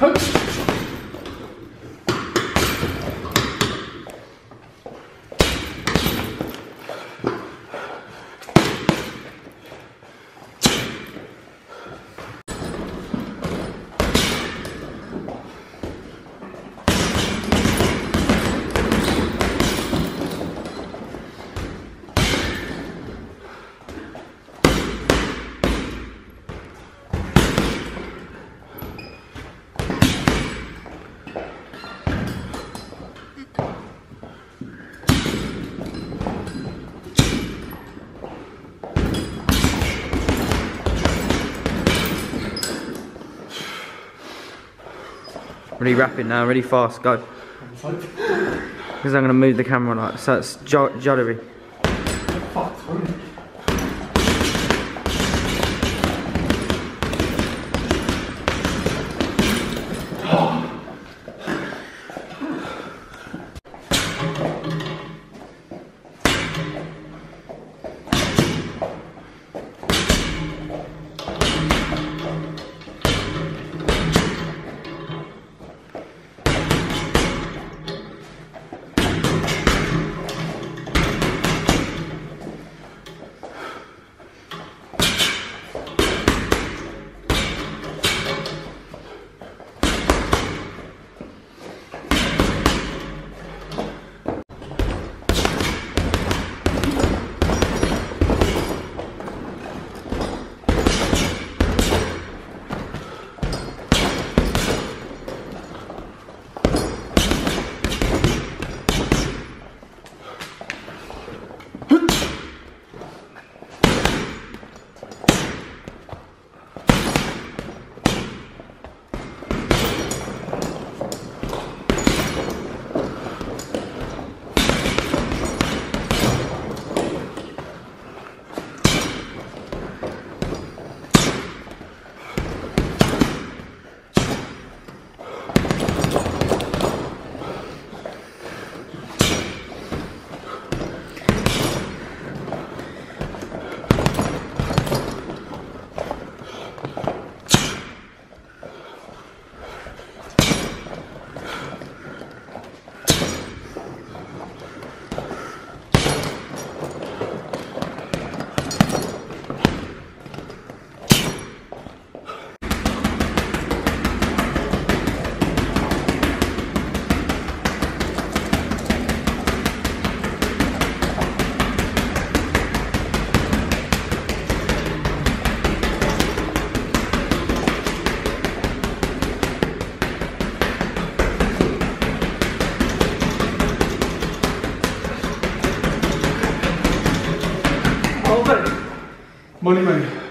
Hook. Really rapid now, really fast, go. Because I'm going to move the camera like so it's jo Money.